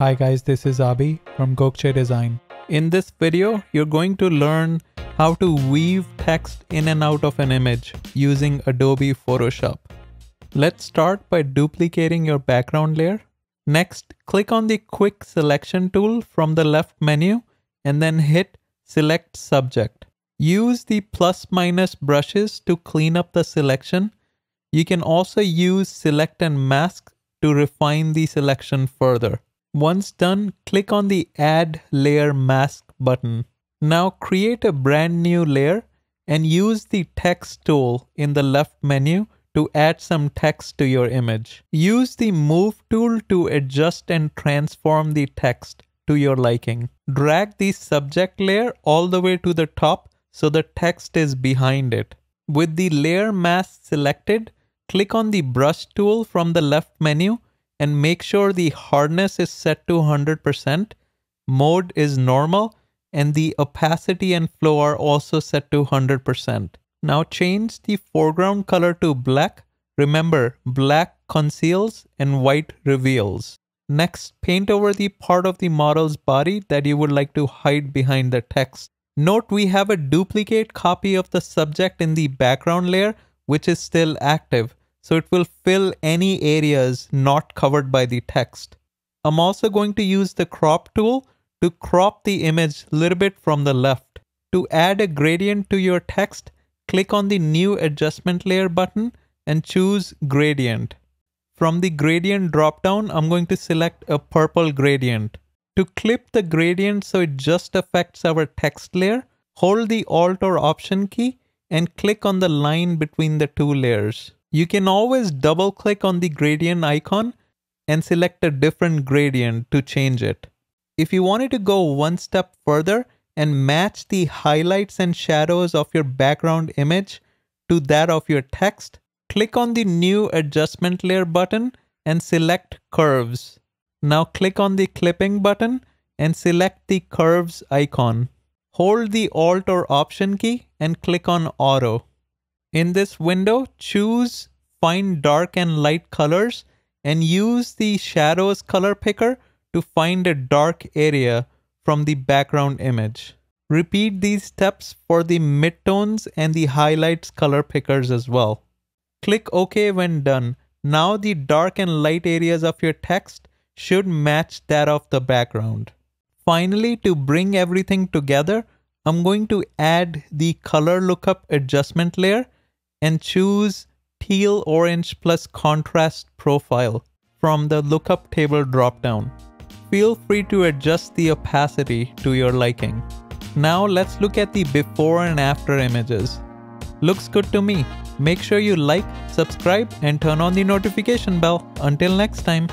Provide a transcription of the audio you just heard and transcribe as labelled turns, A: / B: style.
A: Hi guys, this is Abi from Gokce Design. In this video, you're going to learn how to weave text in and out of an image using Adobe Photoshop. Let's start by duplicating your background layer. Next, click on the quick selection tool from the left menu and then hit select subject. Use the plus minus brushes to clean up the selection. You can also use select and mask to refine the selection further. Once done, click on the Add Layer Mask button. Now create a brand new layer and use the text tool in the left menu to add some text to your image. Use the Move tool to adjust and transform the text to your liking. Drag the subject layer all the way to the top so the text is behind it. With the layer mask selected, click on the brush tool from the left menu and make sure the hardness is set to 100%, mode is normal, and the opacity and flow are also set to 100%. Now change the foreground color to black. Remember, black conceals and white reveals. Next, paint over the part of the model's body that you would like to hide behind the text. Note we have a duplicate copy of the subject in the background layer, which is still active so it will fill any areas not covered by the text. I'm also going to use the crop tool to crop the image a little bit from the left. To add a gradient to your text, click on the new adjustment layer button and choose gradient. From the gradient dropdown, I'm going to select a purple gradient. To clip the gradient so it just affects our text layer, hold the Alt or Option key and click on the line between the two layers. You can always double click on the gradient icon and select a different gradient to change it. If you wanted to go one step further and match the highlights and shadows of your background image to that of your text, click on the new adjustment layer button and select curves. Now click on the clipping button and select the curves icon. Hold the Alt or Option key and click on Auto. In this window, choose find dark and light colors and use the shadows color picker to find a dark area from the background image. Repeat these steps for the midtones and the highlights color pickers as well. Click OK when done. Now the dark and light areas of your text should match that of the background. Finally, to bring everything together, I'm going to add the color lookup adjustment layer and choose teal orange plus contrast profile from the lookup table dropdown. Feel free to adjust the opacity to your liking. Now let's look at the before and after images. Looks good to me. Make sure you like, subscribe and turn on the notification bell. Until next time.